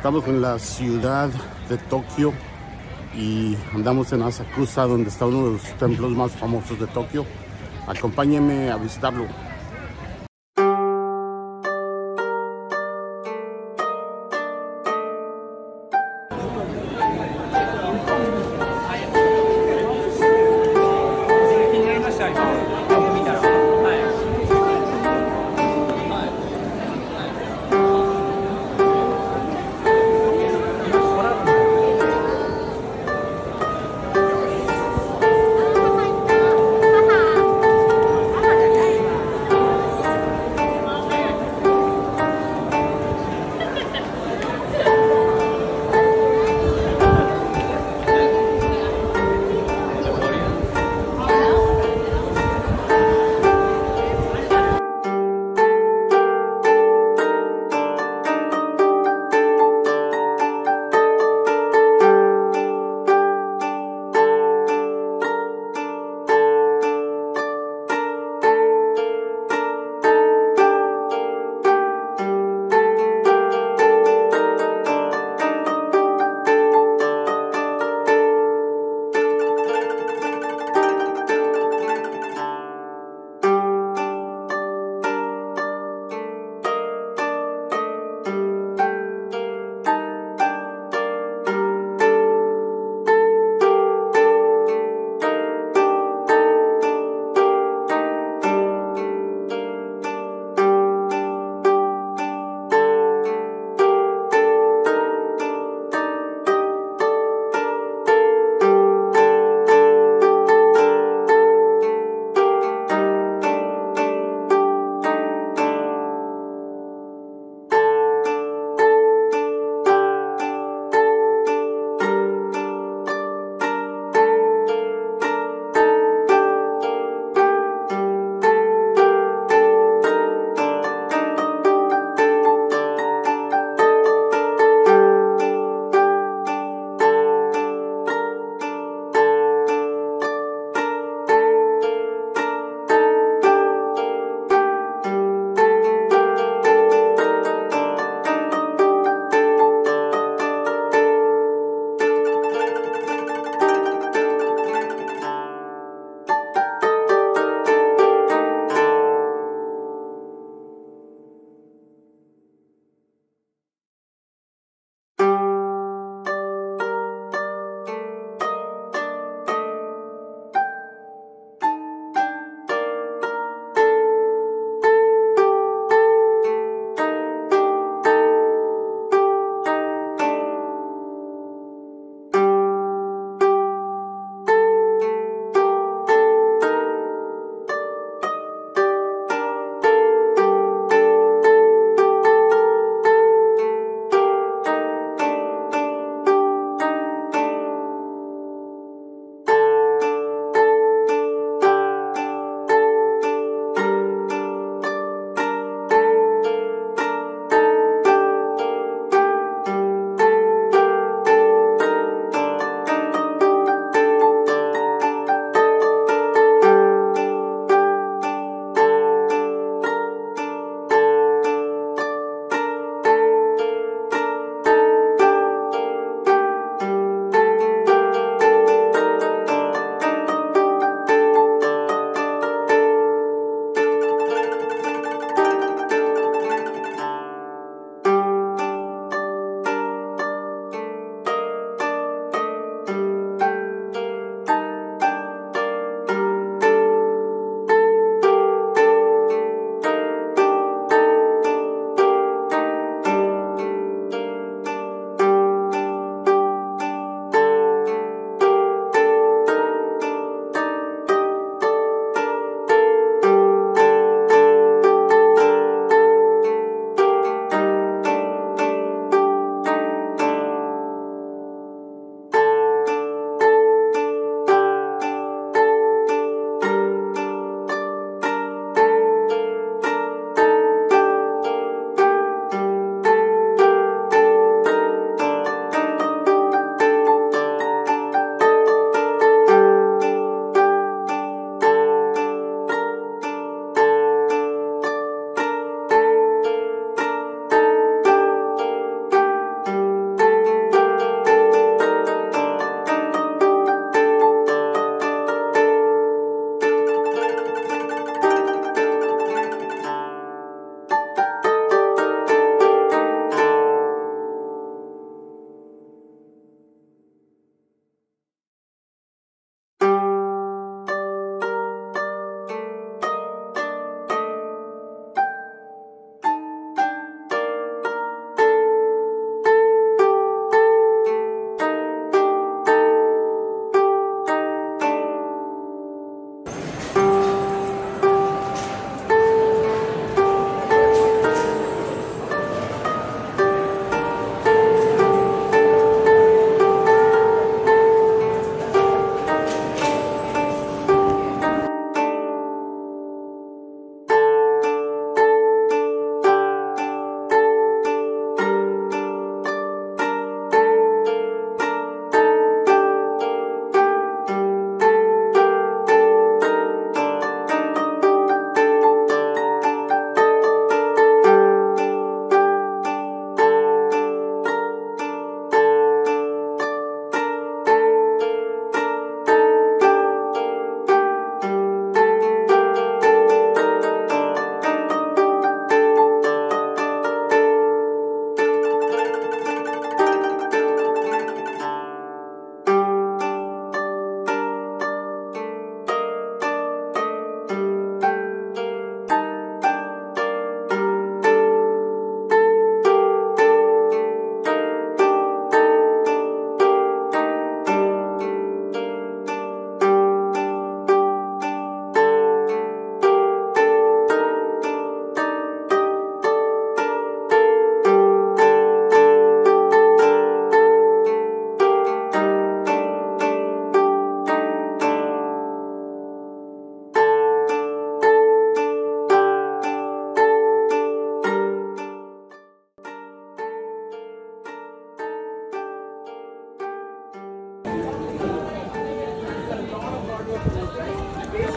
Estamos en la ciudad de Tokio y andamos en Asakusa, donde está uno de los templos más famosos de Tokio. Acompáñenme a visitarlo.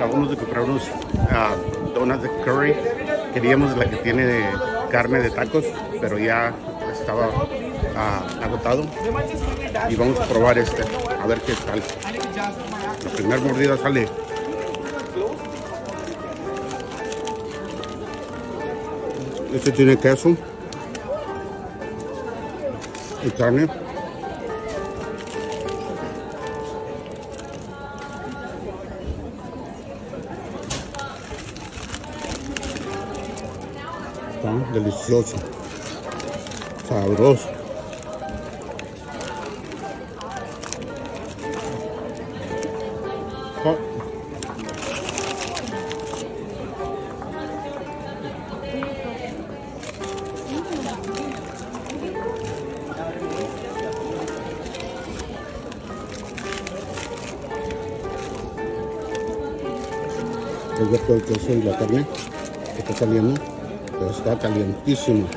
Acabamos de comprar unos ah, donuts de curry. Queríamos la que tiene carne de tacos, pero ya estaba ah, agotado. Y vamos a probar este, a ver qué tal. La primera mordida sale. Este tiene queso y carne. Está delicioso, sabroso. Oh. Es ver todo el queso y la carne que está saliendo, está calientísimo.